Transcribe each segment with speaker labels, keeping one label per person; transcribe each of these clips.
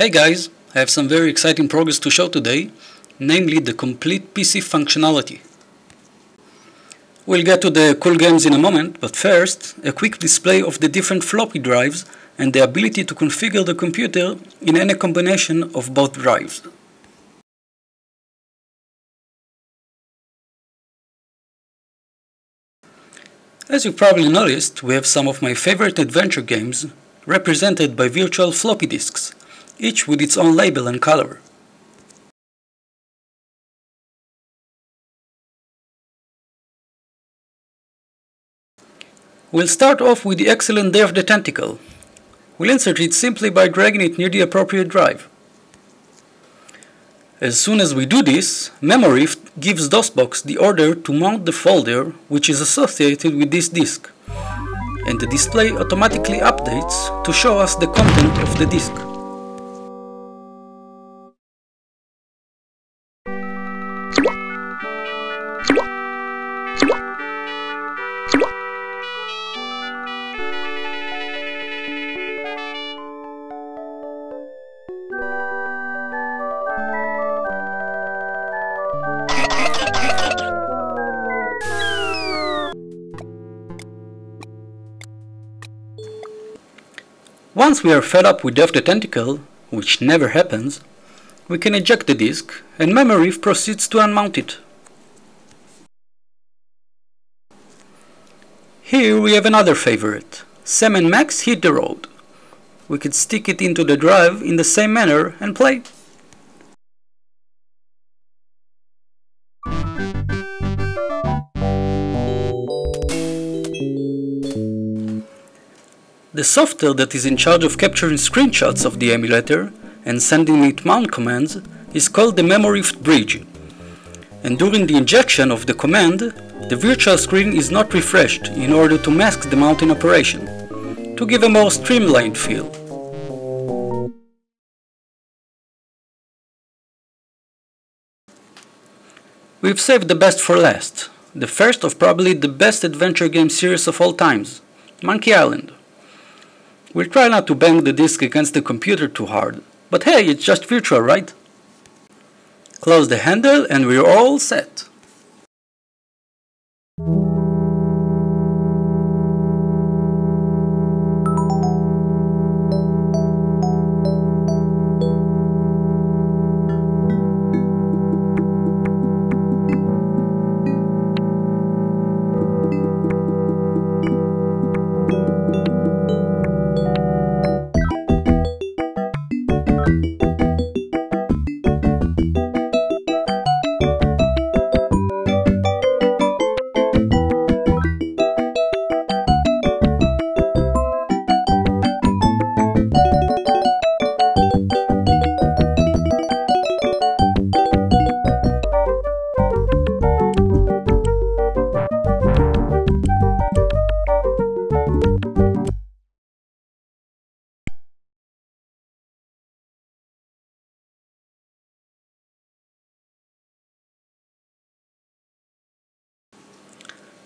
Speaker 1: Hey guys, I have some very exciting progress to show today, namely the complete PC functionality. We'll get to the cool games in a moment, but first, a quick display of the different floppy drives and the ability to configure the computer in any combination of both drives. As you probably noticed, we have some of my favorite adventure games represented by virtual floppy disks, each with its own label and color. We'll start off with the excellent Day of the Tentacle. We'll insert it simply by dragging it near the appropriate drive. As soon as we do this, MemoRift gives DOSBox the order to mount the folder which is associated with this disk, and the display automatically updates to show us the content of the disk. Once we are fed up with Day of the Tentacle, which never happens, we can eject the disk and MemoRift proceeds to unmount it. Here we have another favorite. Sam and Max hit the road. We could stick it into the drive in the same manner and play. The software that is in charge of capturing screenshots of the emulator and sending it mount commands is called the MemoRift bridge. And during the injection of the command, the virtual screen is not refreshed in order to mask the mounting operation, to give a more streamlined feel. We've saved the best for last, the first of probably the best adventure game series of all times, Monkey Island. We'll try not to bang the disk against the computer too hard, but hey, it's just virtual, right? Close the handle and we're all set.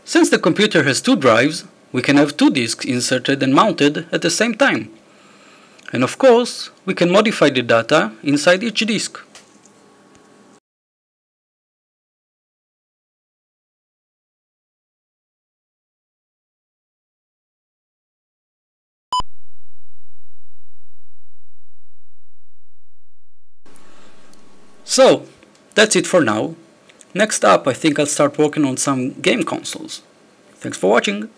Speaker 1: Since the computer has two drives, we can have two disks inserted and mounted at the same time. And of course, we can modify the data inside each disk. So, that's it for now. Next up, I think I'll start working on some game consoles. Thanks for watching!